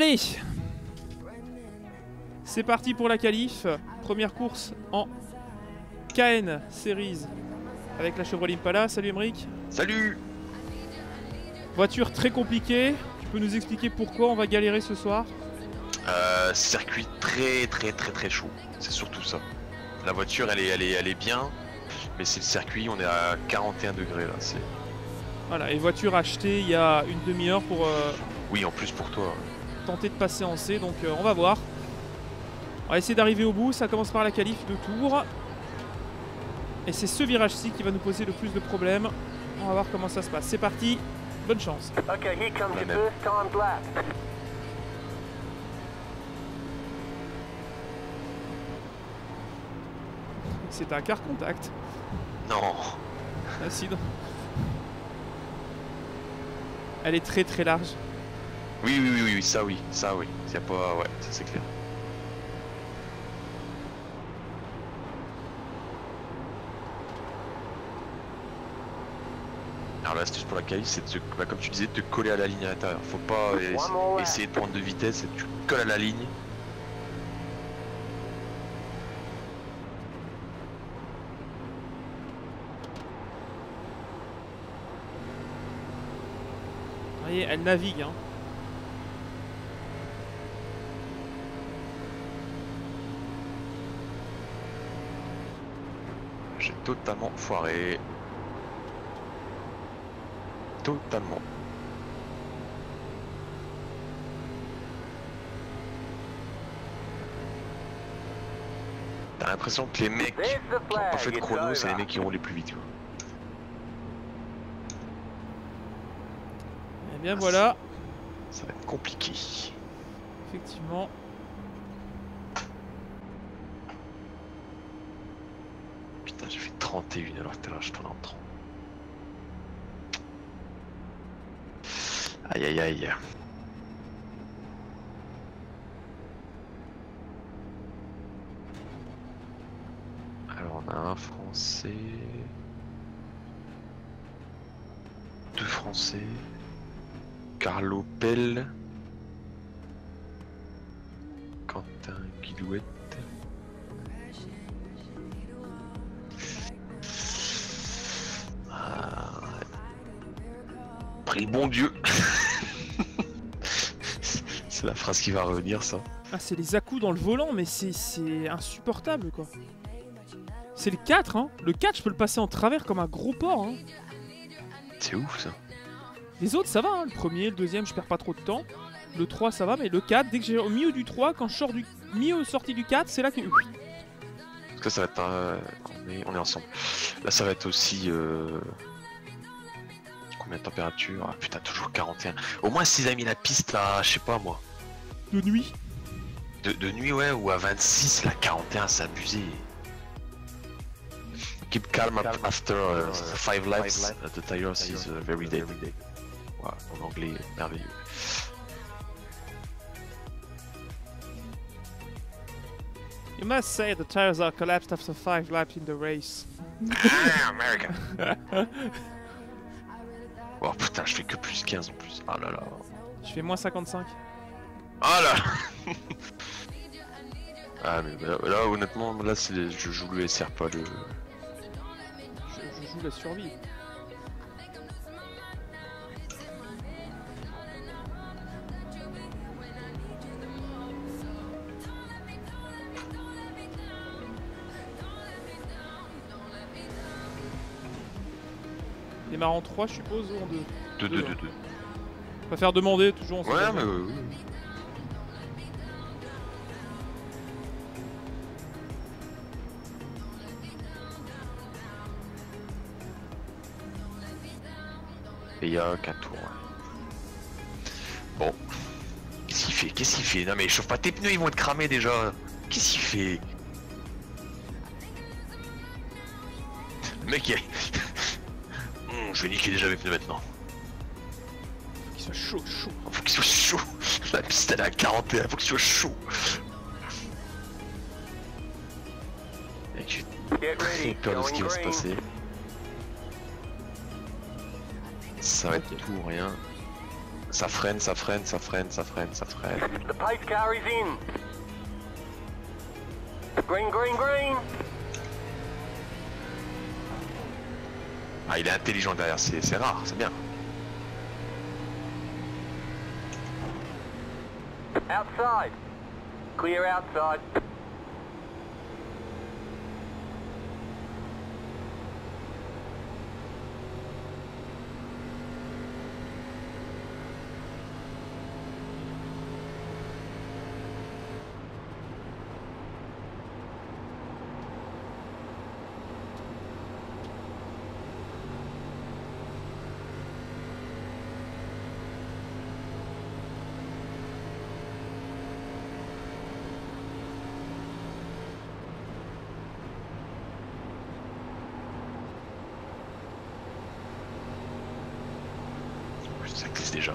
Allez C'est parti pour la qualif. Première course en KN Series avec la Chevrolet Impala. Salut Emeric. Salut Voiture très compliquée. Tu peux nous expliquer pourquoi on va galérer ce soir? Euh, Circuit très très très très chaud. C'est surtout ça. La voiture elle est, elle est, elle est bien, mais c'est le circuit, on est à 41 degrés là. Voilà, et voiture achetée il y a une demi-heure pour euh, Oui, en plus pour toi. Tenter de passer en C, donc euh, on va voir. On va essayer d'arriver au bout, ça commence par la qualif de tour. Et c'est ce virage-ci qui va nous poser le plus de problèmes. On va voir comment ça se passe. C'est parti, bonne chance. Okay, here comes La your même. first time lap. C'est un car contact. Non Acide. Elle est très très large. Oui, oui, oui, oui, ça oui, ça oui. Y a pas... Ouais, ça c'est clair. Alors l'astuce pour la qualif, c'est de, se- bah, comme tu disais, de te coller à la ligne à l'intérieur. Faut pas essa- essayer de prendre de vitesse, et tu colles à la ligne. Vous voyez, elle navigue. Hein. J'ai totalement foiré. Totalement. T'as l'impression que les mecs qui ont pas fait de chrono, c'est les mecs qui vont les plus vite. quoi. Et bien voilà, Ça va être compliqué. effectivement. Putain, j'ai fait 31 alors que là, je tourne en 30. Aïe aïe aïe. Alors on a un français. Deux français. Carlo Pell. Quentin Guilouette. Prie le bon Dieu. C'est la phrase qui va revenir, ça. Ah, c'est les à dans le volant, mais c'est- insupportable quoi. C'est le 4, hein. Le 4, je peux le passer en travers comme un gros porc. Hein. C'est ouf, ça. Les autres, ça va. Hein. Le premier, le deuxième, je perds pas trop de temps. Le 3, ça va, mais le 4, dès que j'ai au milieu du 3, quand je sors du milieu sortie du 4, c'est là que. Parce que ça va être. euh, on, est, on est ensemble. Là, ça va être aussi. euh, Combien de température Ah putain, toujours 41. Au moins, s'ils avaient mis la piste là, je sais pas moi. De nuit. De, de nuit, ouais, ou à 26, là, 41, c'est abusé. Keep calm up after uh, five lives. uh, the tires is uh, very dead. Ouais, en anglais, merveilleux. You must say the tires are collapsed after 5 laps in the race. Ah, America Oh putain, je fais que plus 15 en plus. Ah là là. Je fais moins 55. Ah là Ah mais là, là, honnêtement, là c'est je joue le SR pas le... Je, je joue la survie. Démarre en 3, je suppose, ou en 2 2 2 2 2. On va faire demander, toujours sait Ouais mais oui. Et il y a qu'un tour. ouais. Bon. Qu'est-ce qu'il fait? Qu'est-ce qu'il fait? Non mais chauffe pas tes pneus, ils vont être cramés déjà. Qu'est-ce qu'il fait? Le mec il... Je vais niquer déjà mes pneus maintenant. Faut qu'il soit chaud, chaud. Faut qu'il soit chaud. La piste elle est à 41, faut qu'il soit chaud. J'ai très peur de ce qui va se passer. Ça va être tout ou rien. Ça freine, ça freine, ça freine, ça freine, ça freine. The pace car is in. Green, green, green. Ah, il est intelligent derrière, c'est rare, c'est bien. Outside. Clear outside. Ça glisse déjà.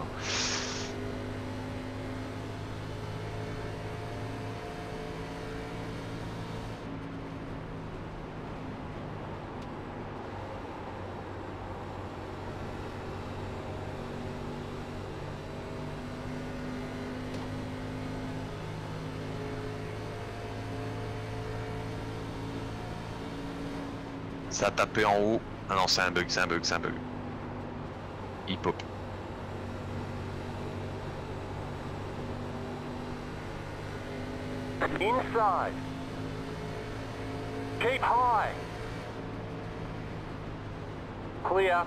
Ça a tapé en haut. Ah non, c'est un bug, c'est un bug, c'est un bug. Il pop. Inside. Keep high. Clear.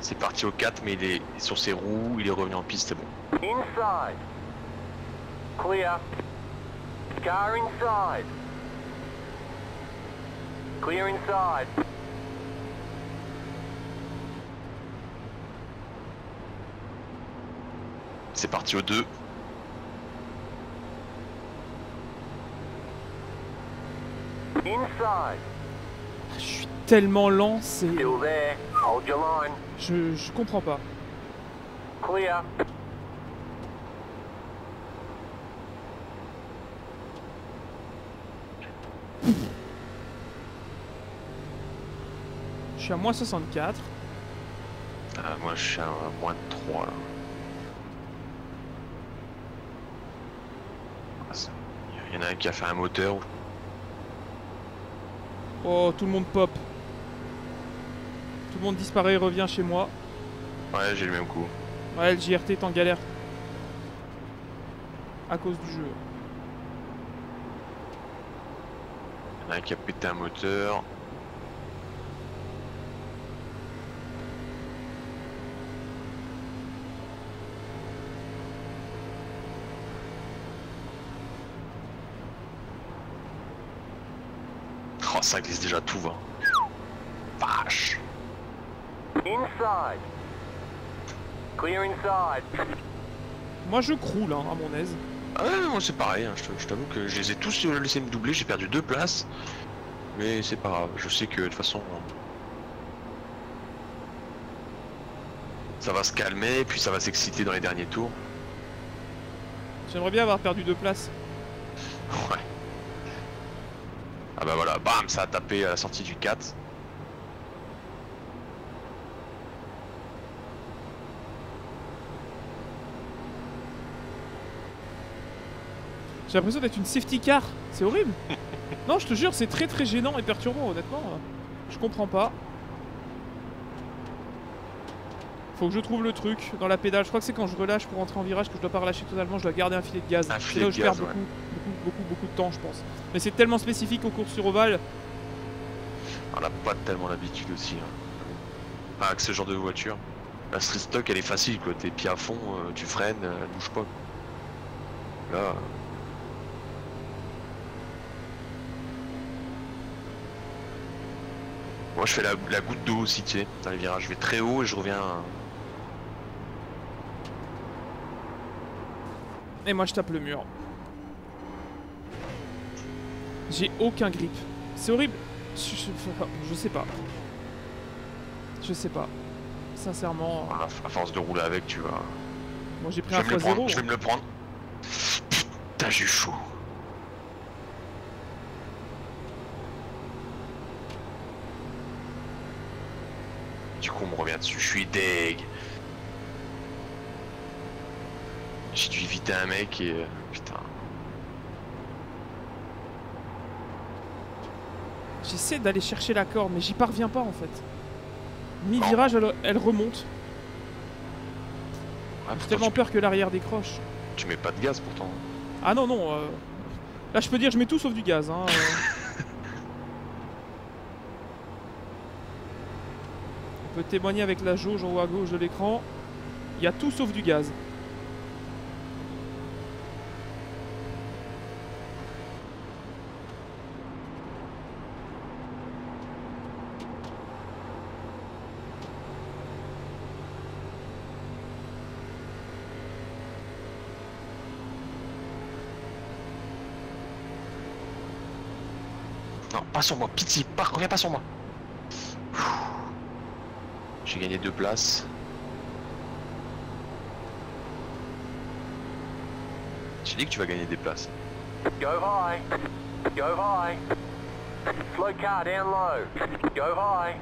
C'est parti au 4, mais il est sur ses roues, il est revenu en piste, c'est bon. Inside. Clear. Car inside. Clear inside. C'est parti au 2. Inside. Je suis tellement lent, c'est... Still there. Hold your line. Je, je comprends pas. Clear. Suis à moins 64. Ah, moi je suis à moins de 3 là. Ah, Il y en a un qui a fait un moteur. Oh, tout le monde pop. Tout le monde disparaît et revient chez moi. Ouais, j'ai le même coup. Ouais, le JRT est en galère. À cause du jeu. Il y en a un qui a pété un moteur. Oh, ça glisse déjà tout va. Vache. Inside. Clear inside. Moi, je croule, hein, à mon aise. Ah ouais, moi c'est pareil, hein, je t'avoue que je les ai tous euh, laissés me doubler, j'ai perdu deux places. Mais c'est pas grave, je sais que de toute façon... Ça va se calmer, puis ça va s'exciter dans les derniers tours. J'aimerais bien avoir perdu deux places. Ouais. Ça a tapé à la sortie du 4. J'ai l'impression d'être une safety car. C'est horrible. non, je te jure, c'est très très gênant et perturbant, honnêtement. Je comprends pas. Faut que je trouve le truc dans la pédale. Je crois que c'est quand je relâche pour entrer en virage que je dois pas relâcher totalement. Je dois garder un filet de gaz. Un C'est filet là où de je perds gaz, ouais. beaucoup, beaucoup, beaucoup, de temps, je pense. Mais c'est tellement spécifique aux courses sur ovale. On n'a pas tellement l'habitude aussi. Hein. Pas avec ce genre de voiture. La street stock elle est facile quoi, t'es pied à fond, euh, tu freines, euh, elle bouge pas. Là. euh, Moi je fais la, la goutte d'eau aussi, tu sais, dans les virages. Je vais très haut et je reviens. euh, Et moi, je tape le mur. J'ai aucun grip. C'est horrible. Je, sais pas. Je sais pas. Sincèrement, à, à force de rouler avec, tu vas. moi j'ai pris Je un vais, me le fois prendre, zéro. je vais me le prendre. Putain, j'ai chaud. Du coup, on me revient dessus. Je suis deg. J'ai dû éviter un mec et. euh, Putain. J'essaie d'aller chercher la corde, mais j'y parviens pas en fait. Mi-virage, elle, elle remonte. Ah, J'ai tellement tu, peur que l'arrière décroche. tu mets pas de gaz pourtant. Ah non, non. euh, Là, je peux dire, je mets tout sauf du gaz. Hein. euh. On peut témoigner avec la jauge en haut à gauche de l'écran. Il y a tout sauf du gaz. Pas sur moi, pitié, pas, reviens pas sur moi. J'ai gagné deux places. J'ai dit que tu vas gagner des places. Go high. Go high. Slow car down low. Go high.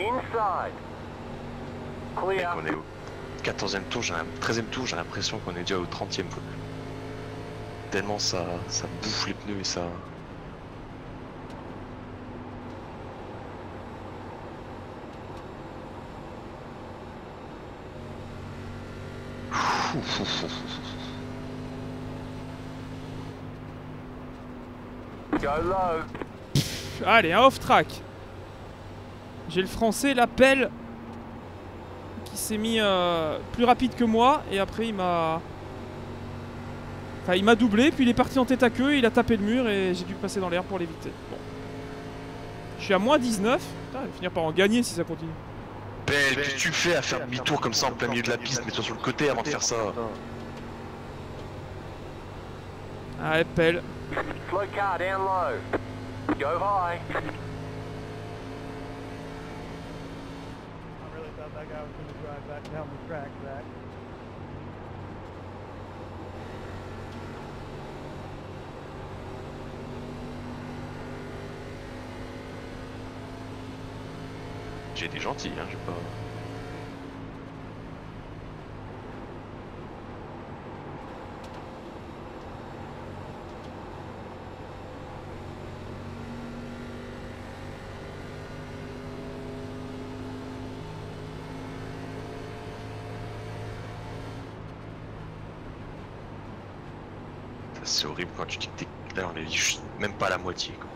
Inside. Mec, Clear. on est au 14e tour, j'ai un 13e tour, j'ai l'impression qu'on est déjà au 30e. quoi. Tellement ça, ça bouffe les pneus et ça. Go low. Pff, Allez, un off-track. J'ai le français, la pelle, qui s'est mis euh, plus rapide que moi. Et après, il m'a... Enfin, il m'a doublé, puis il est parti en tête à queue, il a tapé le mur et j'ai dû passer dans l'air pour l'éviter. Bon. Je suis à moins 19. Putain, il va finir par en gagner si ça continue. Belle, qu'est-ce que tu fais à faire demi-tour comme ça en plein milieu de la piste? Mets-toi sur le côté avant de faire ça. Allez, pelle. Slow car down low. Go high. I that guy was going to drive back down the track, Zach. J'ai été gentil, hein, j'ai pas. C'est horrible quand tu dis que. Là, on est juste même pas à la moitié. Quoi.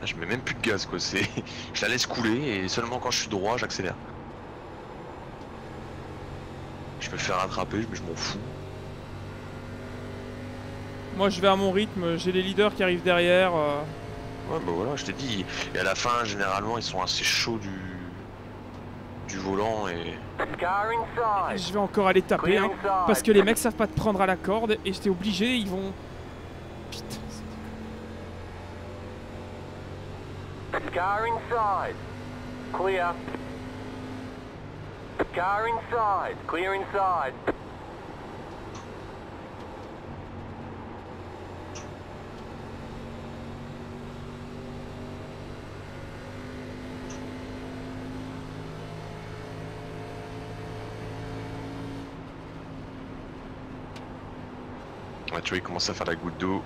Là, je mets même plus de gaz quoi, c'est. Je la laisse couler et seulement quand je suis droit j'accélère. Je me faire rattraper, mais je m'en fous. Moi, je vais à mon rythme, j'ai les leaders qui arrivent derrière. euh, Ouais bah voilà, je t'ai dit. Et à la fin généralement ils sont assez chauds du. du volant et. Je vais encore aller taper, hein, parce que les mecs savent pas te prendre à la corde et j'étais obligé, ils vont... Putain, c'est- Car inside. Clear. Car inside. Clear inside. Ouais, tu vois, il commence à faire la goutte d'eau.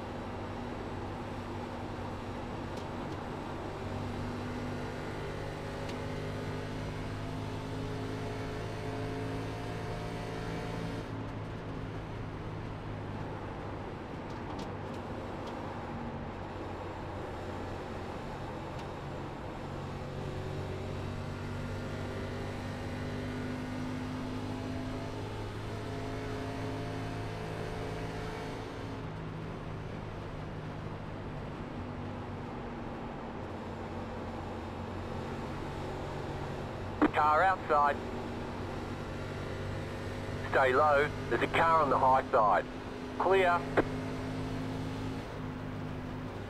Car outside. Stay low. There's a car on the high side. Clear.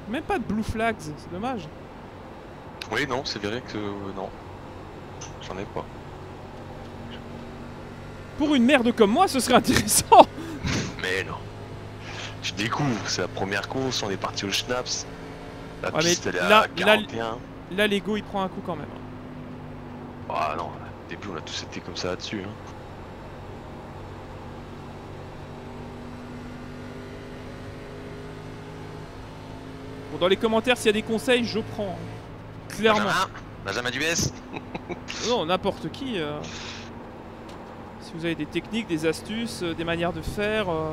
Même pas de blue flags, c'est dommage. Oui, non, c'est vrai que euh, non. J'en ai pas. Pour une merde comme moi, ce serait intéressant. Mais non. Tu découvres, c'est la première course, on est parti au Schnaps. La Ouais, piste elle est là- à là- 41. Là, l'ego, il prend un coup quand même. Ah non, au début on a tous été comme ça là-dessus. Hein. Bon, dans les commentaires, s'il y a des conseils, je prends. Clairement. Benjamin, Benjamin Dubès? Non, n'importe qui. euh. Si vous avez des techniques, des astuces, euh, des manières de faire euh,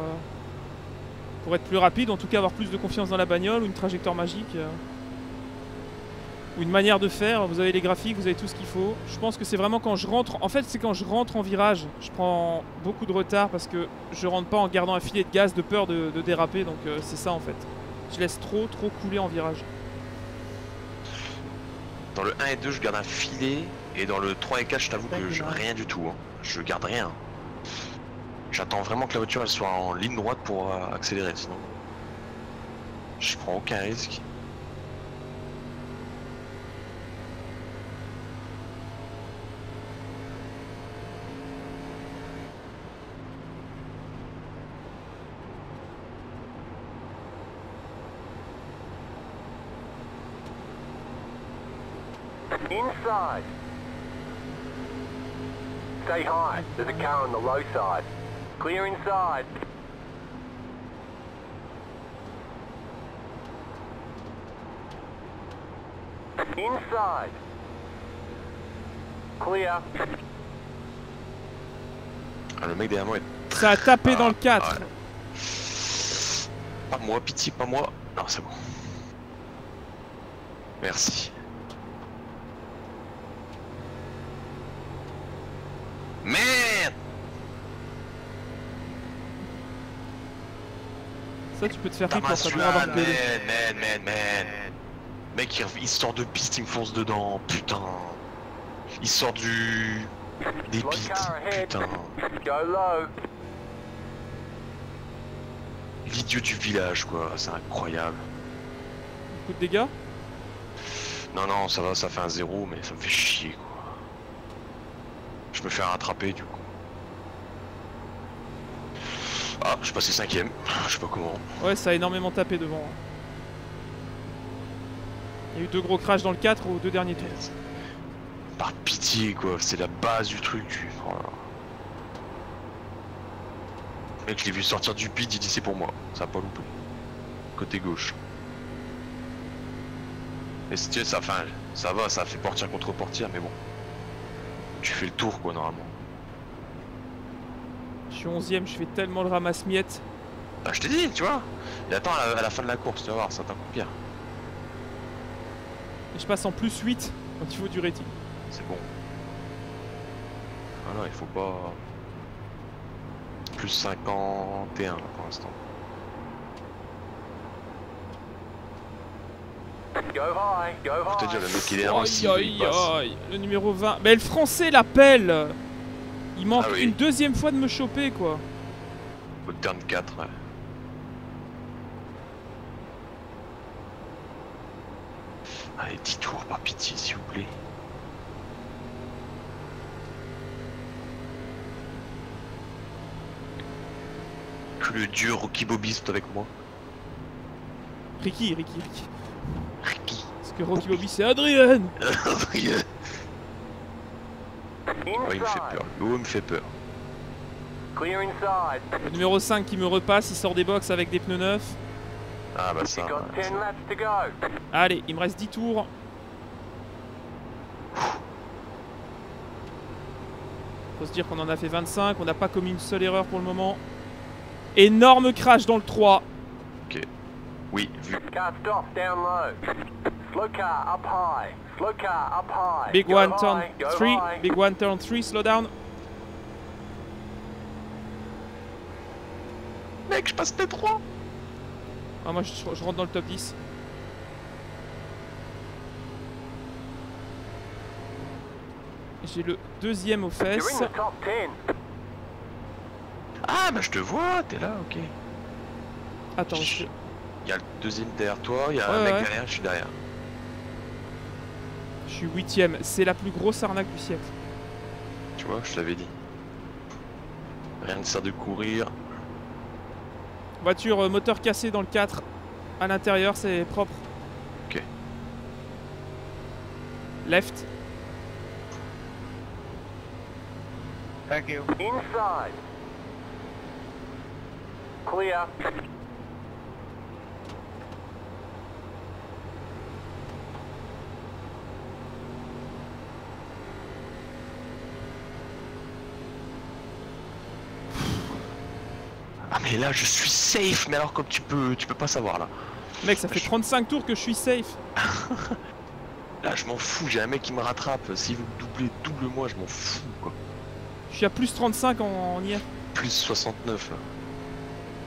pour être plus rapide, en tout cas avoir plus de confiance dans la bagnole ou une trajectoire magique ou une manière de faire, vous avez les graphiques, vous avez tout ce qu'il faut. Je pense que c'est vraiment quand je rentre, en fait c'est quand je rentre en virage, je prends beaucoup de retard parce que je rentre pas en gardant un filet de gaz de peur de, de déraper, donc euh, c'est ça en fait. Je laisse trop trop couler en virage. Dans le 1 et 2, je garde un filet. Et dans le 3 et 4, je t'avoue que je rien du tout. hein. Je garde rien. J'attends vraiment que la voiture elle soit en ligne droite pour euh, accélérer. Sinon, je prends aucun risque. Stay high. There's a car on the low side. Clear inside. Inside. Clear. Ah, le mec derrière moi est Ça a tapé Ah, dans le 4. ouais. Pas moi, pitié, pas moi. Non, c'est bon. Merci. Merde Ça, tu peux te faire rip pour ça avoir man, man, man, man. Mec, il, il sort de piste, il me fonce dedans. Putain. Il sort du... Des pistes. Putain. L'idiot du village, quoi. C'est incroyable. beaucoup de dégâts. Non, non, ça va, ça fait un zéro, mais ça me fait chier, quoi. Je me fais rattraper, du coup. Ah, je suis passé cinquième. Je sais pas comment. Ouais, ça a énormément tapé devant. Il y a eu deux gros crashs dans le 4 aux deux derniers tours. Par pitié, quoi. C'est la base du truc. Oh là là. Mec, je l'ai vu sortir du pit, il dit c'est pour moi. Ça a pas loupé. Côté gauche. Et si tu veux, ça, enfin, ça va, ça fait portière contre portière, mais bon. Tu fais le tour, quoi, normalement. Je suis 11ème, je fais tellement le ramasse-miettes. Bah, je t'ai dit, tu vois. Et attends, à la, à la fin de la course, tu vas voir, ça t'en pire. Et je passe en plus 8 au niveau du rating. C'est bon. Voilà, il faut pas. Plus 51 là, pour l'instant. Go high. Go Pour te dire, le mec il est le numéro 20. Mais le français l'appelle Il manque Ah oui. une deuxième fois de me choper quoi. Au turn 4, ouais. Allez, 10 tours par pitié, s'il vous plaît. Que le dieu Rocky Bobby soit avec moi. Ricky, Ricky, Ricky. Ricky. Parce que Rocky Bobby c'est Adrien Adrien. Oh, il me fait Inside. peur. Le haut me fait peur. Le numéro 5 qui me repasse, il sort des box avec des pneus neufs. Ah bah ça. You got ouais, 10 ça. laps to go. Allez, il me reste 10 tours. Faut se dire qu'on en a fait 25, on n'a pas commis une seule erreur pour le moment. Énorme crash dans le 3. Oui, vu. Big Go one, turn go 3. high. Big one, turn 3, slow down. Mec, je passe P3 Ah, moi je, je rentre dans le top 10. J'ai le deuxième aux fesses. the top 10. Ah, bah je te vois, t'es là, ok. Attends, je... Il y a le deuxième derrière toi, il y a Ouais, un mec ouais. derrière, je suis derrière. Je suis huitième. C'est la plus grosse arnaque du siècle. Tu vois, je t'avais dit. Rien ne sert de courir. Voiture, euh, moteur cassé dans le 4. À l'intérieur, c'est propre. Ok. Left. Thank you. Inside. Clear. Mais là je suis safe, mais alors comme tu peux tu peux pas savoir là. Mec, ça fait 35 tours que je suis safe. Là je m'en fous, j'ai un mec qui me rattrape. S'il veut me doubler, double-moi, je m'en fous quoi. Je suis à plus 35 en, en IR. Plus 69 là.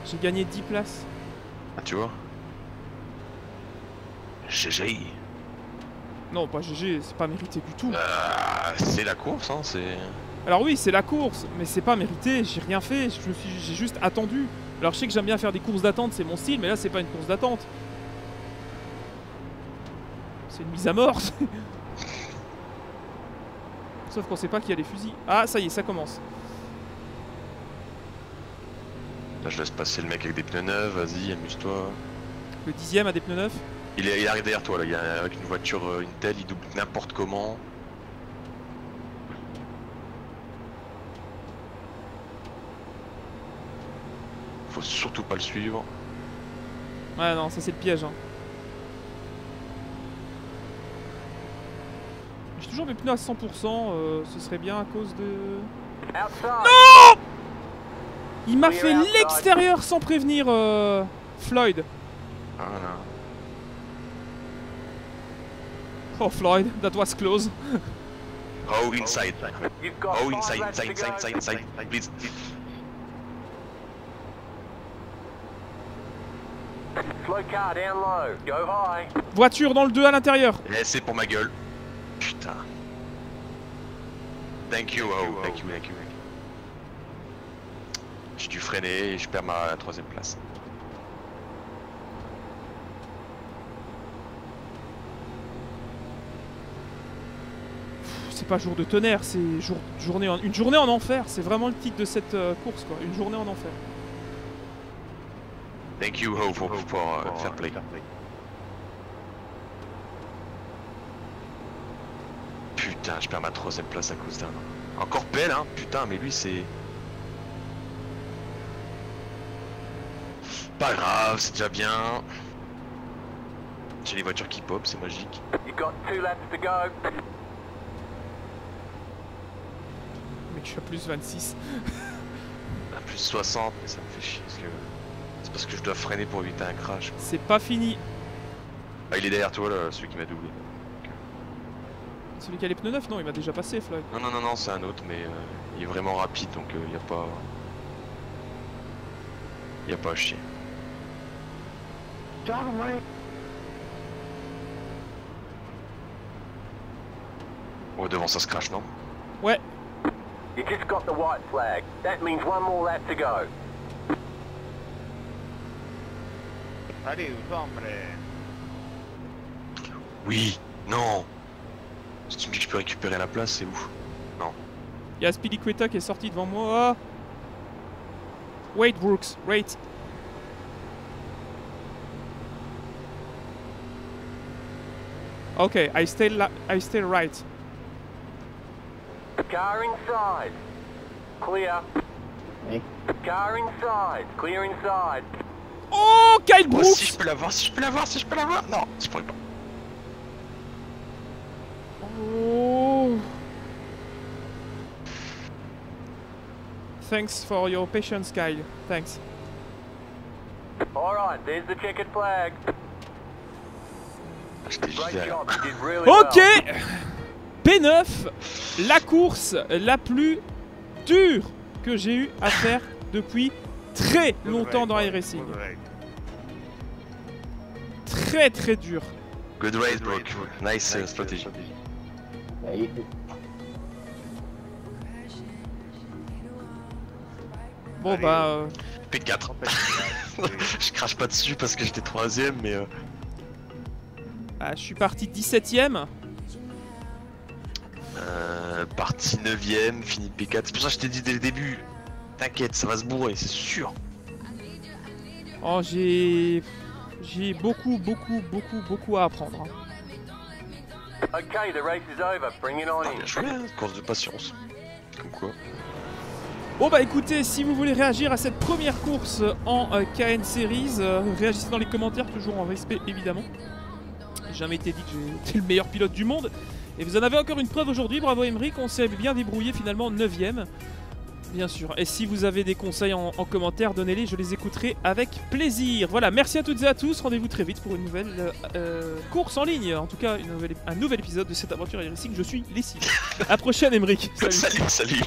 J'ai gagné 10 places. Ah tu vois GG. Non, pas GG, c'est pas mérité du tout. Euh, c'est la course hein, c'est. Alors oui, c'est la course, mais c'est pas mérité, j'ai rien fait, je me suis, j'ai juste attendu. Alors je sais que j'aime bien faire des courses d'attente, c'est mon style, mais là c'est pas une course d'attente. C'est une mise à mort. Sauf qu'on sait pas qu'il y a les fusils. Ah, ça y est, ça commence. Là je laisse passer le mec avec des pneus neufs, vas-y, amuse-toi. Le dixième a des pneus neufs. Il, est, il arrive derrière toi là, il est avec une voiture euh, Intel, il double n'importe comment. Faut surtout pas le suivre. Ouais, non, ça c'est le piège. Hein. J'ai toujours mes pneus à 100%, euh, ce serait bien à cause de... Outside. Il m'a fait l'extérieur sans prévenir euh, Floyd. Voilà. Oh Floyd, that was close. Oh, inside. Oh, five inside, inside, inside, go. inside, inside, please. Slow car down low. Go high. Voiture dans le 2 à l'intérieur. Laissez pour ma gueule. Putain. Thank you, oh, thank you, thank you. J'ai dû freiner et je perds ma troisième place. C'est pas jour de tonnerre, c'est jour, journée en- une journée en enfer. C'est vraiment le titre de cette euh, course, quoi. Une journée en enfer. Thank you, Ho, pour, pour, euh, fair play. Putain, je perds ma troisième place à cause d'un. Encore belle, hein Putain, mais lui, c'est. Pas grave, c'est déjà bien. J'ai les voitures qui pop, c'est magique. You've got two laps to go. Mec, je suis à plus 26. À plus 60, mais ça me fait chier parce que. C'est parce que je dois freiner pour éviter un crash. C'est pas fini. Ah, il est derrière toi, là, celui qui m'a doublé. Celui qui a les pneus neufs, non, il m'a déjà passé, Floyd. Non, non, non, non, c'est un autre, mais euh, il est vraiment rapide donc il n'y a pas. Il a pas à chier. Oh, devant ça se crache, non? You just got the white flag. That means one more lap to go. Adiós, hombre. Oui, non Si tu me dis que je peux récupérer la place, c'est ouf. Il y a Spiliqueta qui est sorti devant moi. Wait, Brooks, wait. Okay, I stay, la- I stay right. Car inside. Clear. Hey. Car inside. Clear inside. Kyle Oh, si je Brooks peux l'avoir, si je peux l'avoir, si je peux l'avoir Non, je pourrais pas. Oh. Thanks for your patience, Kyle. Thanks. Alright, there's the checkered flag. Ah. Ok P9, la course la plus dure que j'ai eu à faire depuis très longtemps dans iRacing. Très très dur. Good race, bro. Nice uh, strategy. Bon Allez, bah, euh, P4. Oui. je crache pas dessus parce que j'étais troisième, mais euh, bah, je suis parti 17ème. euh, partie 9ème, fini P4. C'est pour ça que je t'ai dit dès le début. T'inquiète, ça va se bourrer, c'est sûr. Oh, j'ai. J'ai beaucoup, beaucoup, beaucoup, beaucoup à apprendre. hein. Okay, the race is over. Bring it on Ah, in. bien joué, hein, course de patience. Comme quoi. Bon bah écoutez, si vous voulez réagir à cette première course en euh, KN Series, euh, réagissez dans les commentaires, toujours en respect évidemment. J'ai Jamais été dit que j'étais le meilleur pilote du monde. Et vous en avez encore une preuve aujourd'hui, bravo Emeric, on s'est bien débrouillé finalement 9ème. Bien sûr. Et si vous avez des conseils en, en commentaire, donnez-les, je les écouterai avec plaisir. Voilà, merci à toutes et à tous. Rendez-vous très vite pour une nouvelle euh, euh, course en ligne. En tout cas, un nouvel épisode de cette aventure racing. Je suis Leslie. À prochaine, Emeric. Salut. salut. salut.